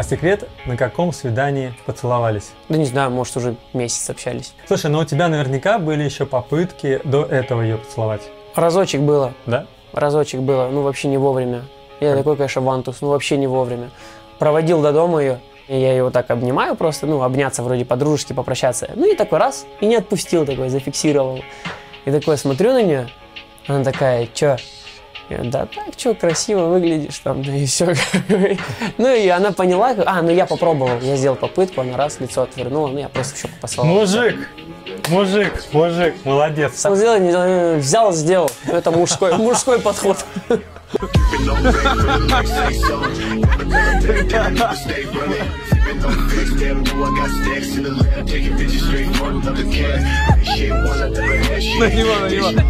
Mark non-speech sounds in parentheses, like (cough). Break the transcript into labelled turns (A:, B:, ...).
A: А секрет, на каком свидании поцеловались?
B: Да не знаю, может уже месяц общались.
A: Слушай, ну у тебя наверняка были еще попытки до этого ее поцеловать,
B: Разочек было,
A: да?
B: разочек было, ну вообще не вовремя. Я такой, конечно, вантус, ну вообще не вовремя. Проводил до дома ее, и я ее вот так обнимаю просто, ну, обняться вроде по-дружески, попрощаться. Ну и такой раз, и не отпустил такой, зафиксировал. И такой смотрю на нее, она такая, чё? Я, да так, чё, красиво выглядишь там, да и все. (laughs) Ну и она поняла, как- а, ну я попробовал, я сделал попытку, она раз, лицо отвернула, ну я просто щеку послал.
A: Мужик, мужик, мужик, молодец.
B: Сам сделал, не знаю, взял, сделал. Ну, Это мужской, мужской подход.
C: Keeping no faith for